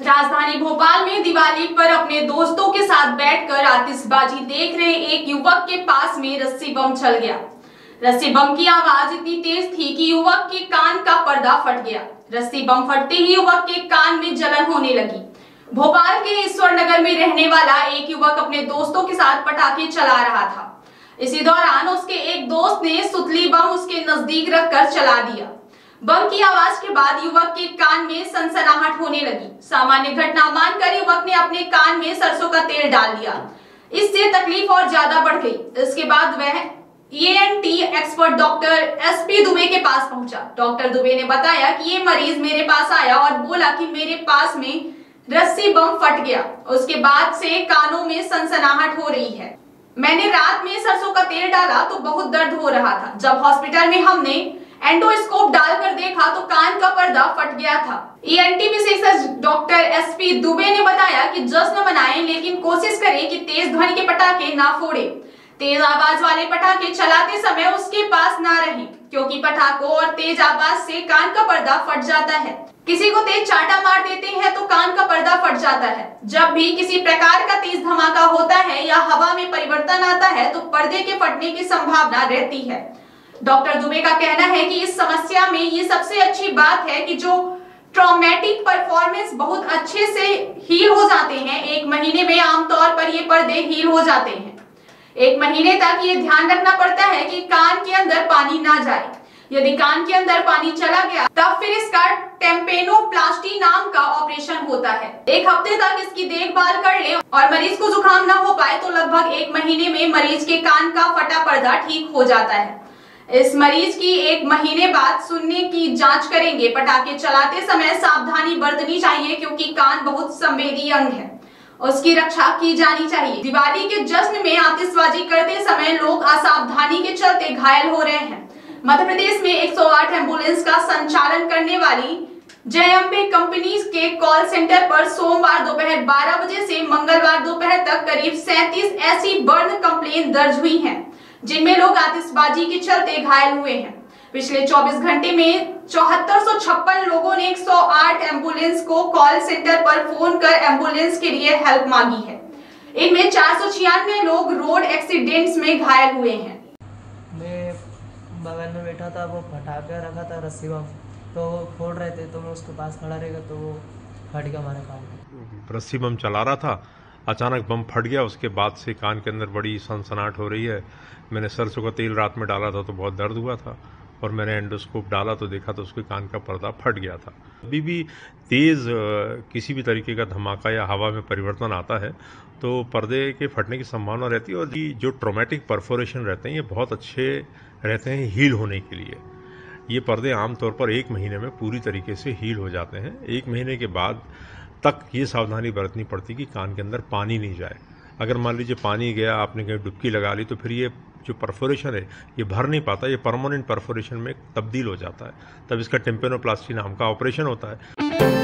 राजधानी भोपाल में दिवाली पर अपने दोस्तों के साथ बैठकर आतिशबाजी देख रहे एक युवक के पास में रस्सी बम चल गया। रस्सी बम की आवाज़ इतनी तेज थी कि युवक के कान का पर्दा फट गया। रस्सी बम फटते ही युवक के कान में जलन होने लगी। भोपाल के ईश्वर नगर में रहने वाला एक युवक अपने दोस्तों के साथ पटाखे चला रहा था। इसी दौरान उसके एक दोस्त ने सुतली बम उसके नज़दीक रखकर चला दिया। बम की आवाज़ के बाद युवक के कान में सनसनाहट होने लगी। सामान्य घटना मानकर युवक ने अपने कान में सरसों का तेल डाल दिया। इससे तकलीफ़ और ज़्यादा बढ़ गई। इसके बाद वह ENT expert doctor S P Dubey के पास पहुँचा। डॉक्टर दुबे ने बताया कि ये मरीज़ मेरे पास आया और बोला कि मेरे पास में रस्सी बम फट गया। उसके बाद से कानों में सनसनाहट हो रही है। मैंने रात में सरसों का तेल डाला तो बहुत दर्द हो रहा था। जब हॉस्पिटल में हमने एंडोस्कोप डालकर देखा तो कान का पर्दा फट गया था। ईएनटी विशेषज्ञ डॉक्टर एसपी दुबे ने बताया कि जश्न मनाएँ, लेकिन कोशिश करें कि तेज ध्वनि के पटाखे ना फोड़े। तेज आवाज़ वाले पटाखे चलाते समय उसके पास ना रहें, क्योंकि पटाखों और तेज आवाज़ से कान का पर्दा फट जाता है। किसी को तेज चाटा मार देते हैं तो कान का पर्दा फट जाता है। जब भी किसी प्रकार का तेज धमाका होता है या हवा में परिवर्तन आता है तो पर्दे के फटने की संभावना रहती है। डॉक्टर दुबे का कहना है कि इस समस्या में ये सबसे अच्छी बात है कि जो ट्रॉमेटिक परफॉर्मेंस बहुत अच्छे से हील हो जाते हैं, एक महीने में आमतौर पर ये पर्दे हील हो जाते हैं। एक महीने तक ये ध्यान रखना पड़ता है कि कान के अंदर पानी ना जाए। यदि कान के अंदर पानी चला गया, तब फिर इसका टेम्पेनोप्लास्टी नाम का ऑपरेशन होता है। एक हफ़्ते तक इसकी देखभाल कर ले और मरीज़ को जुकाम ना हो पाए तो लगभग एक महीने में मरीज़ के कान का फटा पर्दा ठीक हो जाता है। इस मरीज़ की एक महीने बाद सुनने की जाँच करेंगे। पटाखे चलाते समय सावधानी बरतनी चाहिए, क्योंकि कान बहुत संवेदी अंग है। उसकी रक्षा की जानी चाहिए। दिवाली के जश्न में आतिशबाजी करते समय लोग असावधानी के चलते घायल हो रहे हैं। मध्य प्रदेश में 108 एंबुलेंस का संचालन करने वाली जयम्बे कंपनी के कॉल सेंटर पर सोमवार दोपहर 12 बजे से मंगलवार दोपहर तक करीब 37 ऐसी बर्न कंप्लेन दर्ज हुई हैं। जिनमें लोग आतिशबाजी के चलते घायल हुए हैं। पिछले 24 घंटे में चौहत्तर लोगों ने 108 एंबुलेंस को कॉल सेंटर पर फ़ोन कर एंबुलेंस के लिए हेल्प मांगी है। इनमें चार सौ छियानवे लोग रोड एक्सीडेंट्स में घायल हुए हैं। मैं बगल में बैठा था वो फटाका रखा था रस्सी बम तो वो फोड़ रहे थे तो मैं उसके पास खड़ा रहेगा तो वो फट गया हमारे कान रस्सी बम चला रहा था अचानक बम फट गया, उसके बाद से कान के अंदर बड़ी सनसनाहट हो रही है। मैंने सरसों का तेल रात में डाला था तो बहुत दर्द हुआ था और मैंने एंडोस्कोप डाला तो देखा तो उसके कान का पर्दा फट गया था। अभी भी तेज़ किसी भी तरीके का धमाका या हवा में परिवर्तन आता है तो पर्दे के फटने की संभावना रहती है और जो ट्रोमेटिक परफोरेशन रहते हैं, ये बहुत अच्छे रहते हैं हील होने के लिए। ये पर्दे आमतौर पर एक महीने में पूरी तरीके से हील हो जाते हैं। एक महीने के बाद तक ये सावधानी बरतनी पड़ती कि कान के अंदर पानी नहीं जाए। अगर मान लीजिए पानी गया, आपने कहीं डुबकी लगा ली तो फिर ये जो परफोरेशन है, ये भर नहीं पाता, ये परमानेंट परफोरेशन में तब्दील हो जाता है। तब इसका टेम्पेनोप्लास्टी नाम का ऑपरेशन होता है।